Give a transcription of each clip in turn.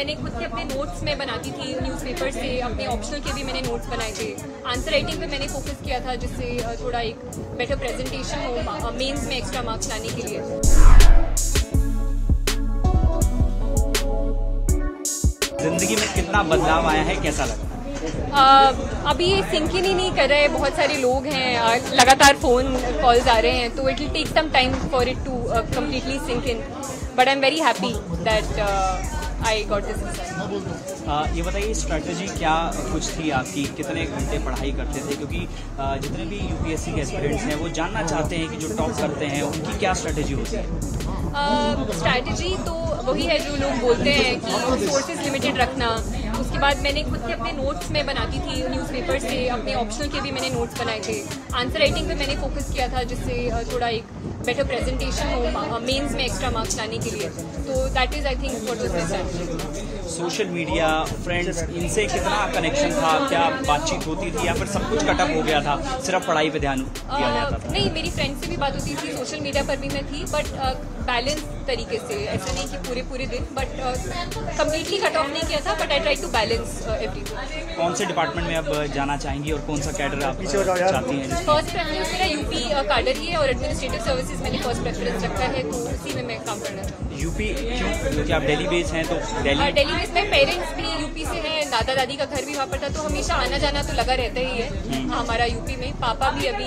मैंने खुद के अपने नोट्स में बनाती थी न्यूज़पेपर से अपने ऑप्शनल के भी मैंने नोट्स बनाए थे। आंसर राइटिंग पे मैंने फोकस किया था जिससे थोड़ा एक बेटर प्रेजेंटेशन हो मेंस में एक्स्ट्रा मार्क्स लाने के लिए। ज़िंदगी में कितना बदलाव आया है कैसा लगा? अ, अभी ये सिंक ही नहीं कर रहे बहुत सारे लोग हैं लगातार फ़ोन कॉल्स आ रहे हैं तो it will take some time for it to completely sync in but I am very happy that I got this ये बताइए स्ट्रैटेजी क्या कुछ थी आपकी? कितने घंटे पढ़ाई करते थे? क्योंकि जितने भी यूपीएससी के स्टूडेंट्स हैं वो जानना चाहते हैं कि जो टॉप करते हैं उनकी क्या स्ट्रैटेजी होती है? स्ट्रैटेजी तो वही है जो लोग बोलते हैं कि सोर्सेज लिमिटेड रखना। उसके बाद मैंने खुद के अपने नोट्स में बनाती थी न्यूज़पेपर से अपने ऑप्शनल के भी मैंने नोट्स बनाए थे। आंसर राइटिंग पे मैंने फोकस किया था, जिससे थोड़ा एक बेटर प्रेजेंटेशन हो मेंस में एक्स्ट्रा मार्क्स लाने के लिए। तो that is I think for this social media friends इनसे कितना कनेक्शन था? क्या बातचीत होती थी या फिर सब कुछ कटअप हो गया था? सिर्फ़ पढ़ाई पे ध्यान दिया जाता था। नहीं मेरी फ्रेंड से भी बात होती थी सोशल मीडिया पर भी मैं थी बट बैलेंस तरीके से। ऐसा नहीं कि पूरे पूरे दिन बट कम्प्लीटली कट ऑफ़ नहीं किया था but I try to balance everything कौन से डिपार्टमेंट में अब जाना चाहेंगी और कौन सा कैडर आप चाहती हैं फ़र्स्ट प्रेफरेंस मेरा यूपी काडर ही है और एडमिनिस्ट्रेटिव सर्विसेज़ मैंने फ़र्स्ट प्रेफरेंस रखा है तो उसी में मैं काम करना चाहूँगी। यूपी क्यों? क्योंकि आप दिल्ली बेस हैं तो दिल्ली दिल्ली में मेरे पेरेंट्स भी यूपी से हैं दादा दादी का घर भी वहाँ पर था तो हमेशा आना जाना तो लगा रहता ही है। हमारा यूपी में पापा भी अभी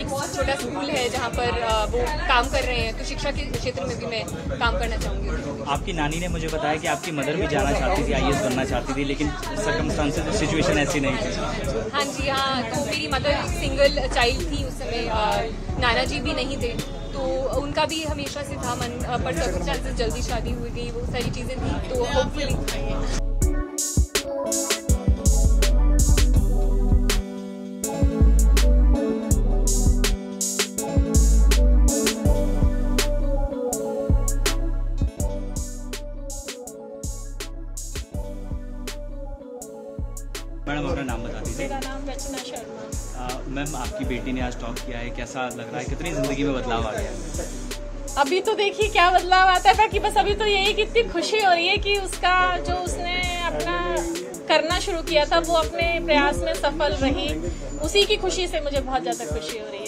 एक छोटा स्कूल है जहाँ पर वो काम कर रहे हैं तो शिक्षा के क्षेत्र में भी मैं काम करना चाहूँगी आपकी नानी ने मुझे बताया कि आपकी मदर भी जाना चाहती थी आईएएस बनना चाहती थी लेकिन सर्कमस्टांसेस सिचुएशन ऐसी नहीं थी। हाँ जी हाँ तो मेरी मदर सिंगल चाइल्ड थी समय नाना जी भी नहीं थे तो उनका भी हमेशा से था मन पर सर्कमस्टांसेस जल्दी शादी हुई गई वो सारी चीज़ें थी तो होपफुली मैडम अपना नाम बता दीजिए। मेरा नाम रचना शर्मा। मैम, आपकी बेटी ने आज टॉक किया है, कैसा लग रहा है? कितनी ज़िंदगी में बदलाव आ गया अभी तो देखिए क्या बदलाव आता है, बाकी बस अभी तो यही कि इतनी खुशी हो रही है कि उसका जो उसने अपना करना शुरू किया था, वो अपने प्रयास में सफल रही। उसी की खुशी से मुझे बहुत ज़्यादा खुशी हो रही है।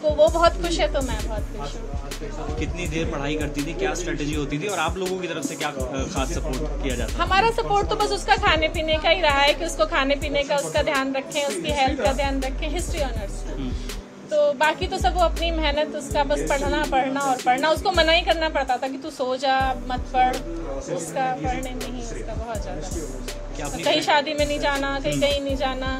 उसको वो बहुत खुश है तो मैं बहुत खुश हूँ। कितनी देर पढ़ाई करती थी क्या स्ट्रेटेजी होती थी और आप लोगों की तरफ़ से क्या खास सपोर्ट किया जाता हमारा सपोर्ट तो बस उसका खाने पीने का ही रहा है कि उसको खाने पीने का उसका ध्यान रखें उसकी हेल्थ का ध्यान रखें हिस्ट्री ऑनर्स तो बाकी तो सब वो अपनी मेहनत उसका बस पढ़ना पढ़ना और पढ़ना। उसको मना ही करना पड़ता था कि तू सो जा मत पढ़। उसका पढ़ने में ही उसका बहुत ज़्यादा। कहीं शादी में नहीं जाना कहीं कहीं नहीं जाना।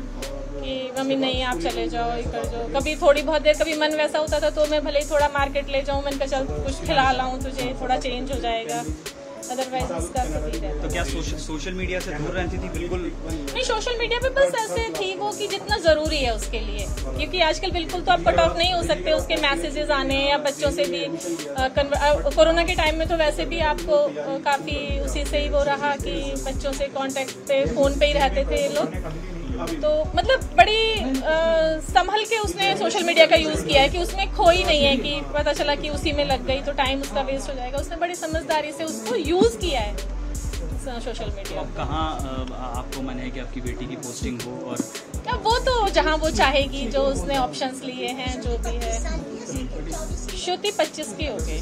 कि मम्मी नहीं आप चले जाओ ये कर जाओ। कभी थोड़ी बहुत देर कभी मन वैसा होता था तो मैं भले ही थोड़ा मार्केट ले जाऊँ मैंने कहा चल कुछ खिला लाऊँ तुझे थोड़ा चेंज हो जाएगा। अदरवाइज़ उसका तो क्या सोशल सोशल मीडिया से दूर रहती थी? बिल्कुल नहीं सोशल मीडिया पे बस ऐसे थी वो कि जितना ज़रूरी है उसके लिए। क्योंकि आजकल बिल्कुल तो आप कट ऑफ़ नहीं हो सकते उसके मैसेजेस आने या बच्चों से भी कोरोना के टाइम में तो वैसे भी आपको काफ़ी उसी से ही वो रहा कि बच्चों से कांटेक्ट पे फ़ोन पे ही रहते थे ये लोग। तो मतलब बड़ी संभल के उसने सोशल मीडिया का यूज़ किया है कि उसमें खोई नहीं है कि पता चला कि उसी में लग गई तो टाइम उसका वेस्ट हो जाएगा। उसने बड़ी समझदारी से उसको यूज़ किया है सोशल मीडिया अब कहाँ आपको मन है कि आपकी बेटी की पोस्टिंग हो और अब वो तो जहाँ वो चाहेगी जो उसने ऑप्शंस लिए हैं जो भी है। श्रुति पच्चीस की हो गई।